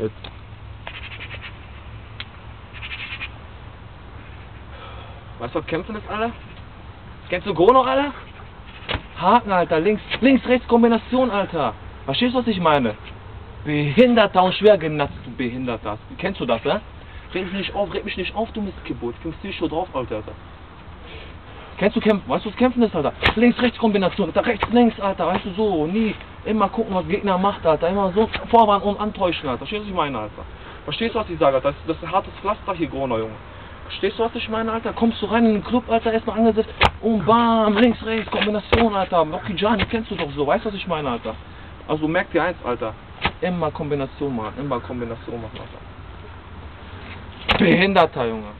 Jetzt. Weißt du, was Kämpfen ist, Alter? Kennst du Go noch, Alter? Haken, Alter. Links, links, rechts Kombination, Alter. Verstehst du, was ich meine? Behinderter und schwer genatzt, du Behinderter. Kennst du das, hä? Reg mich nicht auf, reg mich nicht auf, du Mistgeburt. 50 schon drauf, Alter, Alter. Kennst du Kämpfen? Weißt du, was Kämpfen ist, Alter? Links-Rechts-Kombination, Alter, rechts-links, Alter, weißt du, so, nie. Immer gucken, was Gegner macht, Alter. Immer so vorwarnen und antäuschen, Alter. Verstehst du, was ich meine, Alter? Verstehst du, was ich sage, Alter? Das, das ist ein hartes Pflaster hier, Groner, Junge. Verstehst du, was ich meine, Alter? Kommst du rein in den Club, Alter, erstmal angesetzt und bam, links, rechts, Kombination, Alter. Rocky Gianni kennst du doch so, weißt du, was ich meine, Alter? Also merk dir eins, Alter. Immer Kombination machen, immer Kombination machen, Alter. Behinderter, Junge.